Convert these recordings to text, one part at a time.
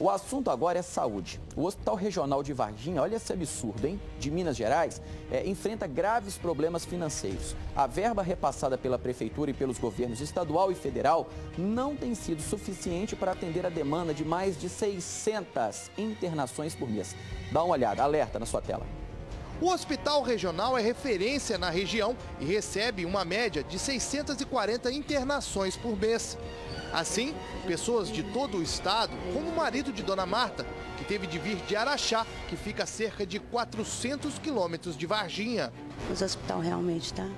O assunto agora é saúde. O Hospital Regional de Varginha, olha esse absurdo, hein? De Minas Gerais, é, enfrenta graves problemas financeiros. A verba repassada pela Prefeitura e pelos governos estadual e federal não tem sido suficiente para atender a demanda de mais de 600 internações por mês. Dá uma olhada, alerta na sua tela. O hospital regional é referência na região e recebe uma média de 640 internações por mês. Assim, pessoas de todo o estado, como o marido de Dona Marta, que teve de vir de Araxá, que fica a cerca de 400 quilômetros de Varginha. O hospital realmente está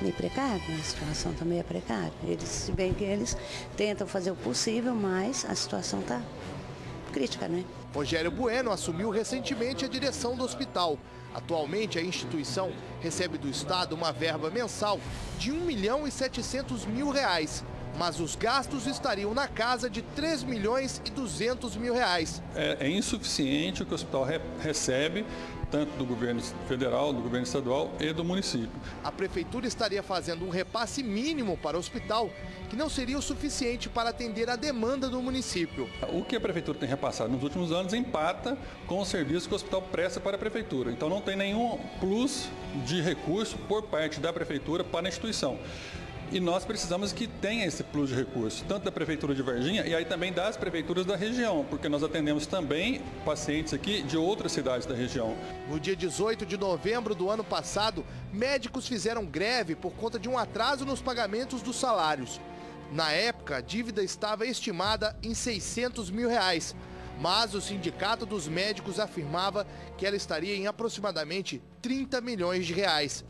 meio precário, a situação está meio precária. Eles, se bem que eles tentam fazer o possível, mas a situação está crítica, né? Rogério Bueno assumiu recentemente a direção do hospital. Atualmente, a instituição recebe do Estado uma verba mensal de 1 milhão e 700 mil reais mas os gastos estariam na casa de 3 milhões e 200 mil reais. É, é insuficiente o que o hospital re recebe, tanto do governo federal, do governo estadual e do município. A prefeitura estaria fazendo um repasse mínimo para o hospital, que não seria o suficiente para atender a demanda do município. O que a prefeitura tem repassado nos últimos anos empata com o serviço que o hospital presta para a prefeitura. Então não tem nenhum plus de recurso por parte da prefeitura para a instituição. E nós precisamos que tenha esse plus de recursos, tanto da Prefeitura de Varginha e aí também das prefeituras da região, porque nós atendemos também pacientes aqui de outras cidades da região. No dia 18 de novembro do ano passado, médicos fizeram greve por conta de um atraso nos pagamentos dos salários. Na época, a dívida estava estimada em 600 mil reais, mas o Sindicato dos Médicos afirmava que ela estaria em aproximadamente 30 milhões de reais.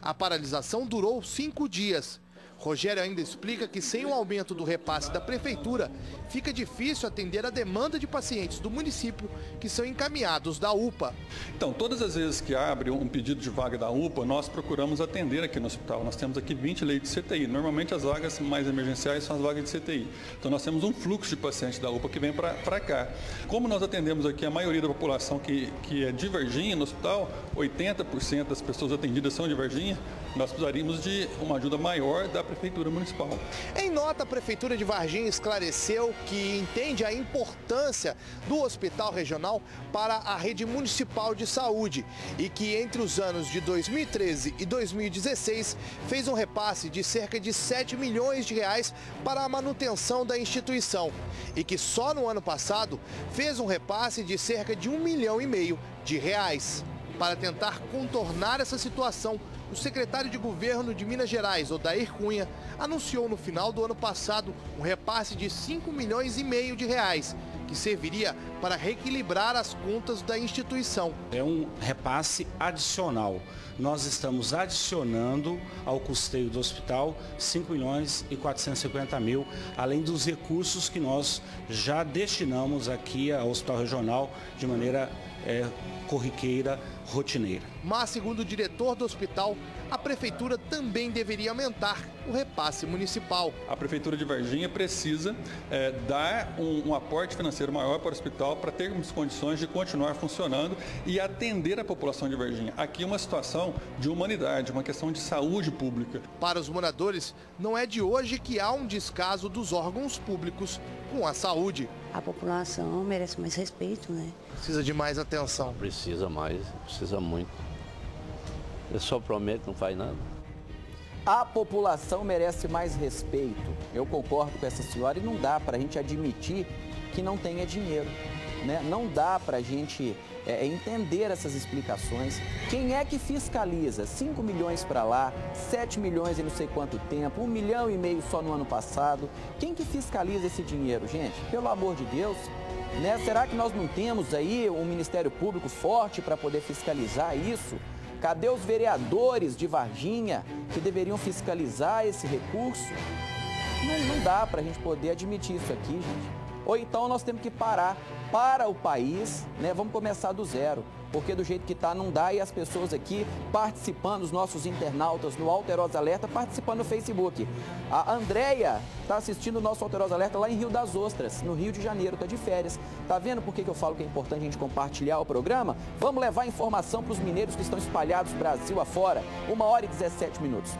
A paralisação durou cinco dias Rogério ainda explica que sem o aumento do repasse da prefeitura, fica difícil atender a demanda de pacientes do município que são encaminhados da UPA. Então, todas as vezes que abre um pedido de vaga da UPA, nós procuramos atender aqui no hospital. Nós temos aqui 20 leitos de CTI. Normalmente as vagas mais emergenciais são as vagas de CTI. Então nós temos um fluxo de pacientes da UPA que vem para cá. Como nós atendemos aqui a maioria da população que, que é de Varginha no hospital, 80% das pessoas atendidas são de Varginha, nós precisaríamos de uma ajuda maior da Prefeitura Municipal. Em nota, a Prefeitura de Varginha esclareceu que entende a importância do hospital regional para a rede municipal de saúde e que entre os anos de 2013 e 2016 fez um repasse de cerca de 7 milhões de reais para a manutenção da instituição e que só no ano passado fez um repasse de cerca de um milhão e meio de reais. Para tentar contornar essa situação, o secretário de governo de Minas Gerais, Odair Cunha, anunciou no final do ano passado um repasse de 5 milhões e meio de reais, que serviria para reequilibrar as contas da instituição. É um repasse adicional. Nós estamos adicionando ao custeio do hospital 5 milhões e 450 mil, além dos recursos que nós já destinamos aqui ao Hospital Regional de maneira é, corriqueira, rotineira. Mas, segundo o diretor do hospital, a prefeitura também deveria aumentar o repasse municipal. A prefeitura de Varginha precisa é, dar um, um, aporte financeiro maior para o hospital para termos condições de continuar funcionando e atender a população de Varginha. Aqui é uma situação de humanidade, uma questão de saúde pública. Para os moradores, não é de hoje que há um descaso dos órgãos públicos com a saúde. A população merece mais respeito, né? Precisa de mais atenção. Precisa mais, precisa muito. Ele só promete, não faz nada. A população merece mais respeito. Eu concordo com essa senhora e não dá para a gente admitir que não tenha dinheiro. Né? Não dá para a gente é, entender essas explicações. Quem é que fiscaliza? 5 milhões para lá, 7 milhões em não sei quanto tempo, 1 milhão e meio só no ano passado. Quem que fiscaliza esse dinheiro, gente? Pelo amor de Deus. Né? Será que nós não temos aí um Ministério Público forte para poder fiscalizar isso? Cadê os vereadores de Varginha que deveriam fiscalizar esse recurso? Não, não dá para a gente poder admitir isso aqui, gente. Ou então nós temos que parar para o país, né? Vamos começar do zero, porque do jeito que está não dá e as pessoas aqui participando, os nossos internautas no Alterosa Alerta, participando no Facebook. A Andréia está assistindo o nosso Alterosa Alerta lá em Rio das Ostras, no Rio de Janeiro, está de férias. Tá vendo por que, que eu falo que é importante a gente compartilhar o programa? Vamos levar informação para os mineiros que estão espalhados Brasil afora. Uma hora e 17 minutos.